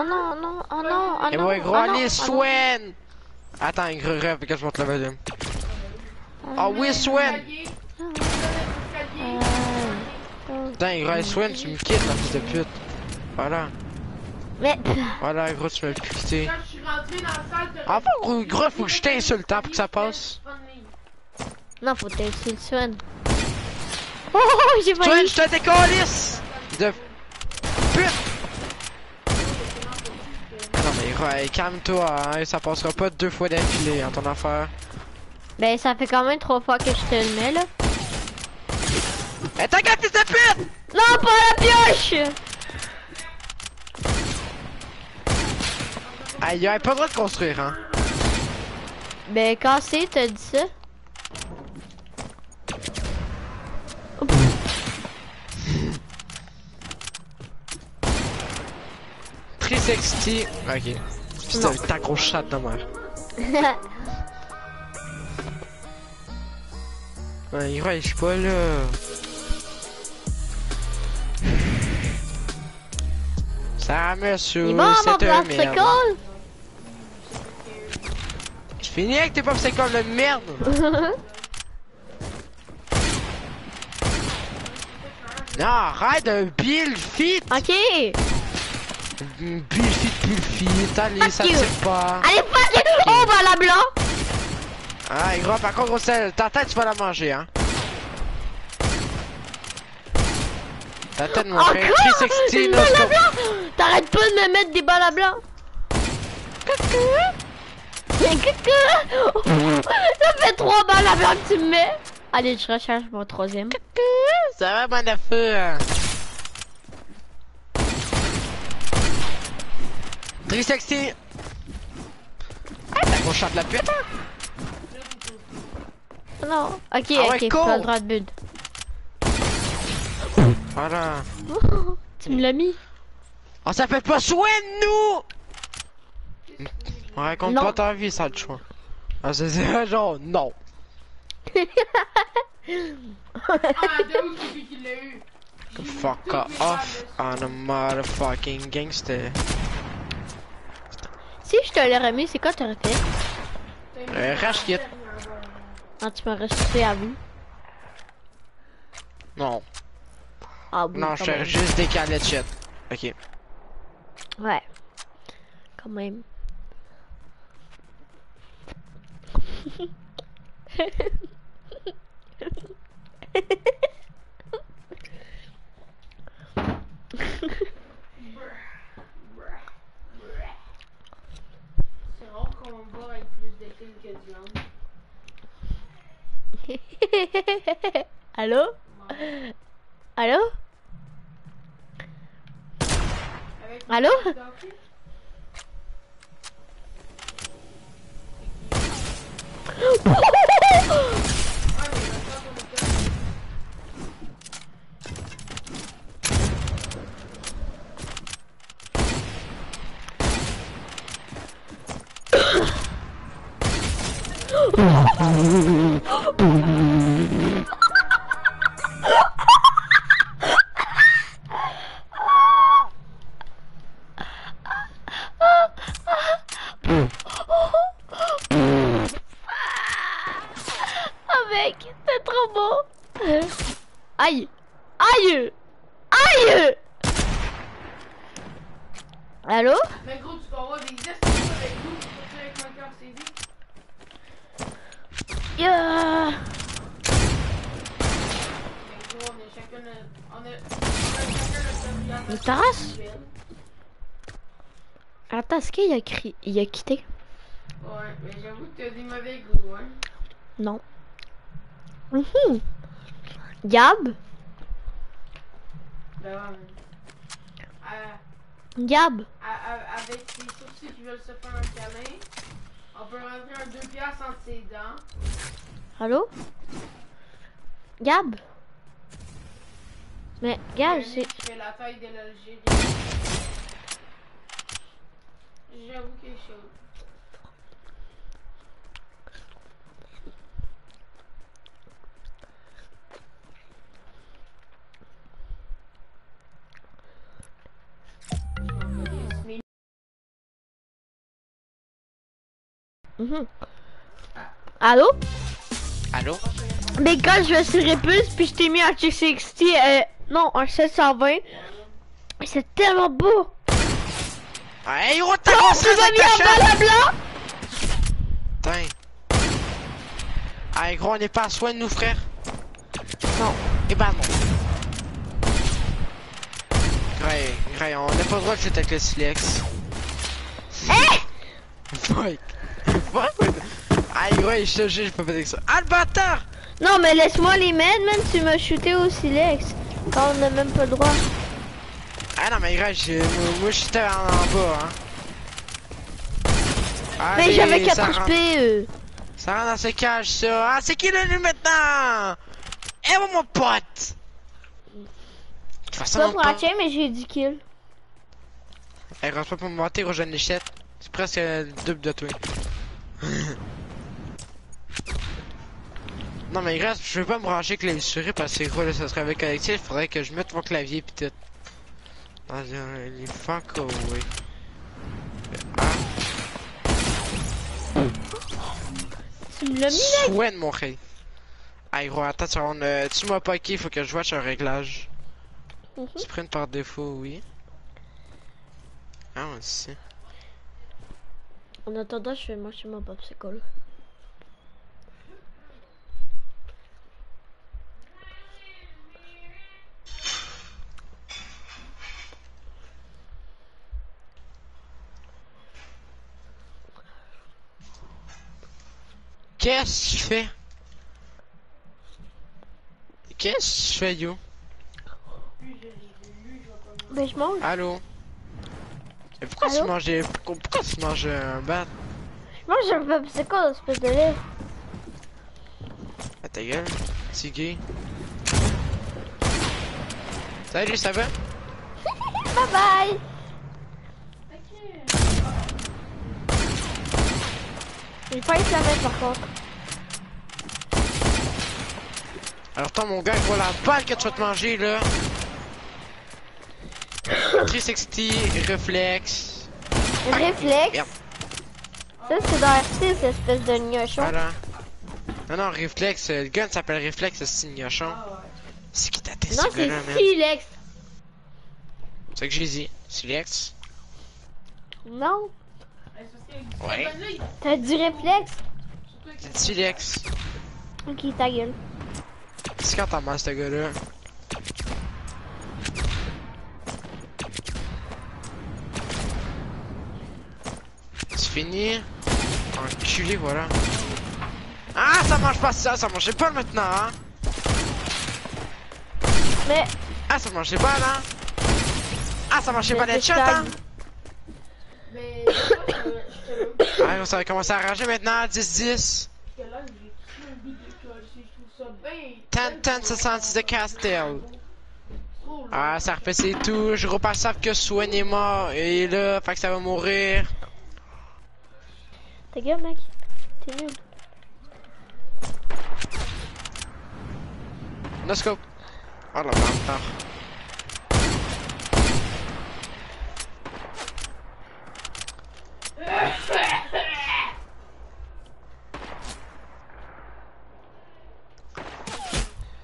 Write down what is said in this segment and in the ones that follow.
Oh non, non, oh non, oh Et non. ouais, gros, oh non, allez, oh non. Swen! Attends, gros rêve, que je monte le volume. Ah oui, Swen! Putain, gros, Swen, tu me quittes, la fils de pute. Voilà. Mais, Voilà, gros, tu m'as quitté. Quand je suis rentré dans la salle, t'as- Enfin, gros, gros, faut que je t'insulte pour que ça passe. non, faut t'insulter Swan. Oh, oh, j'ai Swen, failli. je te décalisse! De pute! Ah gros, hey, calme-toi, hein, ça passera pas deux fois d'affilée, hein, ton affaire. Ben, ça fait quand même trois fois que je te le mets, là. Eh, ta gueule, fils de pute! Non, pas la pioche! Ah, il y a pas le droit de construire, hein. Ben, quand c'est, t'as dit ça? 360. Ok. Putain, ta grosse chatte de mère. Ouais, il je suis pas là? Ça me saoule, c'est un merde. Je finis avec tes popsicles de merde. non, arrête de build fit. ok! Build fit. Allez, ça you. tire pas. Allez, vas-y! Oh, voilà blanc! Ah, gros, par contre, gros, celle- ta tête, tu vas la manger, hein. Ta tête, mon frère. Encore! 360, Une no balle à scope. blanc! T'arrêtes pas de me mettre des balles à blanc! Coucou! Mais coucou! Ça fait trois balles à blanc que tu me mets! Allez, je recharge mon troisième. Ça va, mon affaire. 360. Ah, t'as qu'on chante la pute, hein? Non. Ok, Ah ouais, ok, cool. pas le droit de bulle. Voilà. tu me l'as mis? On s'appelle pas soin de nous! On raconte Non. pas ta vie, ça, le choix. Ah, c'est genre, non. Ah, de l'a? Fuck off on a motherfucking gangster. Si je te l'aurais mis, c'est quoi t'aurais fait? Euh, rage kit. Ah, tu m'aurais jeté à vous. Non. Ah oui, Non, je même. juste décalé de shit. Ok. Ouais. Quand même. C'est rare qu'on va avec plus de kills que du monde. Allô? Allô? Allô? Ah mec, c'est trop beau. Aïe. Aïe. Aïe. Allô? Mais gros, tu avoir des avec nous, avec CD. Yeah. Mais gros, on est chacun. On est... On a chacun Mais Taras? individuelle. Attends, est-ce qu'il a, cri... il a quitté? Ouais, mais j'avoue que t'as des mauvais goûts, hein. Non. Gab? Ben, ouais. Euh, Gab? à- à- avec les sourcils qui veulent se faire un câlin, on peut rentrer un deux piastres entre ses dents. Allô? Gab? Mais Gab, c'est... qui fait la taille de l'Algérie. J'avoue que c'est chaud. Mmh. Allô? Allô? Mais quand je serai plus, puis je t'ai mis un 260, euh, non, un 720. C'est tellement beau! Hey, gros, t'as m'as avec mis ta chatte! Putain. Hey, gros, on n'est pas à soin de nous, frère. Non. Eh ben non. Gray, Gray, on n'a pas le droit de shooter avec le silex. Eh! Ouais. Ouais. Aïe, ouais, je te jure, je peux pas dire ça. Ah, le bâtard! Non, mais laisse-moi les mettre, man, tu m'as shooté au silex. Quand on n'a même pas le droit. Ah non, mais je- moi, j'étais en, en bas, hein. Mais Allez, j'avais ça 4 rentre- HP, euh. Ça rentre dans ce cage, ça. Ah, c'est qui le lui maintenant? Eh, bon, mon pote! De toute façon, Pas pour tien, mais j'ai 10 kills. Elle rentre pas pour me monter, rejoindre l'échette. C'est presque le double de toi. non mais grâce, je veux pas me brancher avec les souris parce que gros là ça serait avec collectif, faudrait que je mette mon clavier pis tout. Un- les fuck away. Tu me l'as mis, là? mon rey. Aïe gros, attends, tu vas- euh, tu m'as pas il faut que je watch un réglage. Mhm. Sprint par défaut, oui. Ah, aussi. En attendant, je vais manger mon popsicle. Qu'est-ce que tu fais? Qu'est-ce que tu fais, yo? Ben, je mange. Allô? Et pourquoi Allô? tu manges. Pourquoi, tu manges un bat? Je mange un popsicle, espèce de lait? Ah ta gueule, c'est gay. Salut, ça va? Bye bye! J'ai failli te la mettre par contre. Alors toi mon gars, il voit la balle que tu vas te manger là. 360, réflexe. Réflexe. Merde. Ça, c'est dans RT, cette espèce de gnochon. Voilà. Non, non, réflexe, euh, le gun s'appelle réflexe, c'est gnochon. C'est qui t'a testé Non, ce c'est? Silex. C'est ça que j'ai dit. Silex. Non, Eh, c'est parce que- Ouais. T'as du réflexe? avec- C'est Silex. Ok, ta gueule. C'est quand t'as mal ce gars-là? C'est fini? Enculé, voilà. Ah, ça mange pas ça, ça mangeait pas maintenant, hein. Mais, Ah, ça mangeait pas, là. Ah, ça mangeait Mais pas les ça. hein. Mais Ah, ça va commencer à rager maintenant, 10-10. parce que là, j'ai plus envie de coller, je trouve ça bien. 10-10, 70 de Castel. Ah, ça refait ses tout. Je repasse savent que Swen est mort. Et là, fait que ça va mourir. ta gueule, mec. T'es nul. No scope. Oh la bâtard.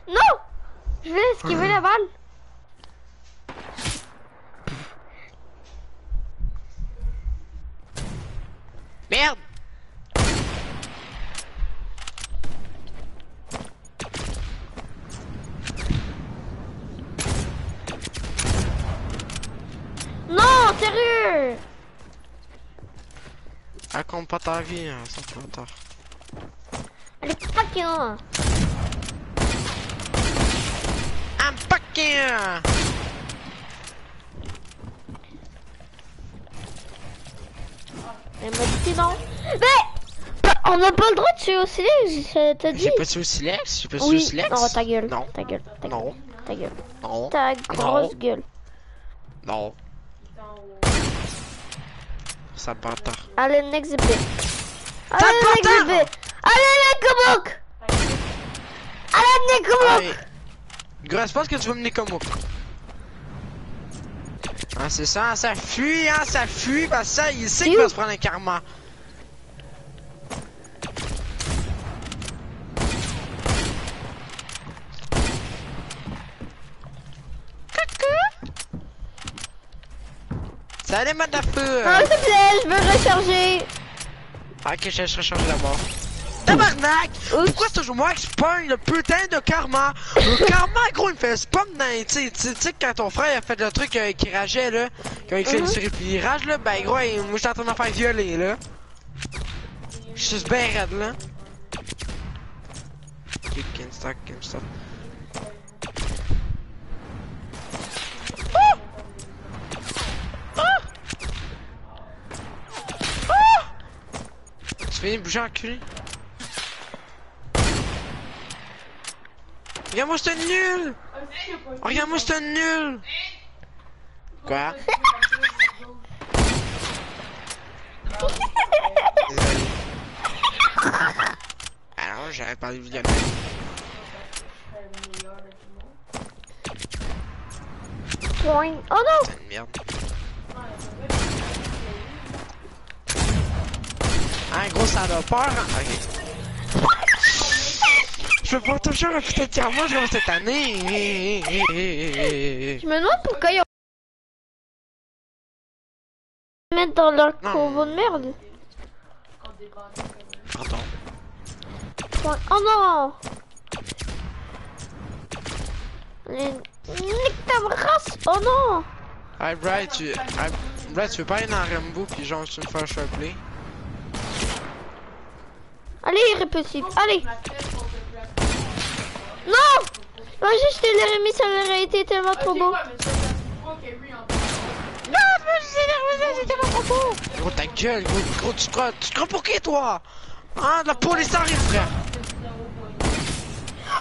Non! Je vais esquiver la balle. Merde! Non, sérieux! Elle compte pas ta vie, hein, ça fait longtemps. Allez, fuck you! I'm fucking! Elle m'a dit non. Mais! On n'a pas le droit de tuer au silex, je t'ai dit. J'ai pas tué au silex? J'ai pas tué au Oui, silex? non, ta gueule. Non. Ta gueule. Ta gueule. Non. Ta gueule. Non. Ta grosse gueule. Non. Ça bâtard. Allez, next. T'as Allez, next bit. Allez, Nekobok! Allez, Nekobok! Hey. Grosse, pense que tu vas mener comme moi. Ah, c'est ça, ça fuit, hein, ça fuit, parce ça, il sait qu'il va se prendre un karma. Coucou! Salut, madame feu! S'il te plaît, je veux recharger! Ok, je vais recharger d'abord. Tabarnak! Pourquoi c'est toujours moi qui spawn le putain de karma? Le karma, gros, il me fait spawn dans, sais, tu sais, quand ton frère a fait le truc euh, qui rageait, là, quand il fait Mhm. le série puis il rage, là, ben, gros, il- moi, j'étais en train de me faire violer, là. Je suis bien raide, là. Ok, can't stop, can't stop. Tu viens de bouger en Regarde-moi, un nul! Regarde-moi, un nul! Quoi? Alors, j'avais pas de vidéo. Point. Oh non. C'est une merde. Hein, gros, ça a peur, hein? Ok. Je veux pas toujours un putain de diamant, genre cette année. Je me demande pourquoi ils mettre dans leur combo de merde. Point. Oh non. Nique ta race. Oh non. Hey, Bright, tu... Bright, tu veux pas aller dans Rambo pis genre tu me fais play? Allez, répétitif. Allez. Non. Moi, je l'ai remis, ça aurait été tellement trop beau. Gros, ta gueule, gros, gros tu te crois, tu te crois pour qui, toi? Hein, la police arrive, frère!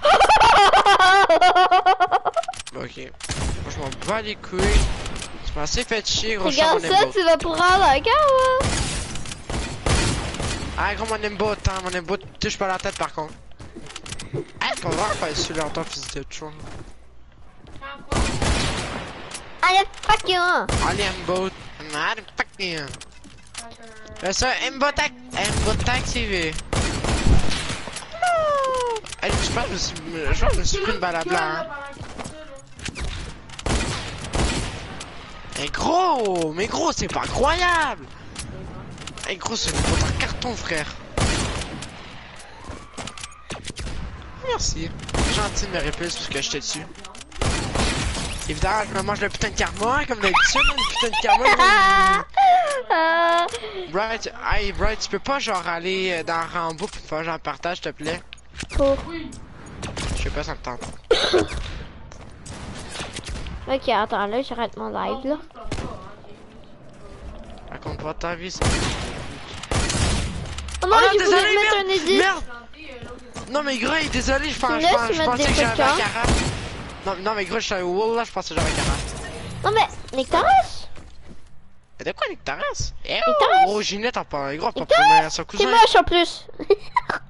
Ok. Moi, je m'en bats les couilles. Je m'en assez fait chier, gros, Regarde je ça, tu vas prendre la cave. Ah, gros, mon aimbo, attends, mon aimbo, touche pas la tête, par contre. Qu'on va faire sur leur temps, fils de. Allez, fuck you. Allez, aimbo. Allez, fuck you. Aimbo tac, aimbo activé. Allez, je pense que je me suis, je que je me suis pris une balle à blanc, hein. Mais gros, mais gros, c'est pas incroyable. Eh gros, c'est en carton, frère. Merci. C'est gentil de me répéter parce que j'étais dessus. Évidemment, je me mange le putain de karma, hein, comme d'habitude, une putain de karma. Bright, hey Bright, tu peux pas genre aller euh, dans Rambo pour faire genre partage, s'il te plaît? Pour- Je sais pas, ça me tente. Ok, attends, là, j'arrête mon live, là. Raconte pas ta vie, ça. Oh non, Oh non, te mettre un edit. merde. Non mais gros, désolé, je pense, je je pensais que j'avais la carafe. Non, non mais gros, je suis au wall là, je pensais que j'avais la carafe. Non, mais, Nick Taras, de quoi, Nick Taras? Eh oh, gros, Ginette en parle, gros, pas pour son cousin. moche en plus.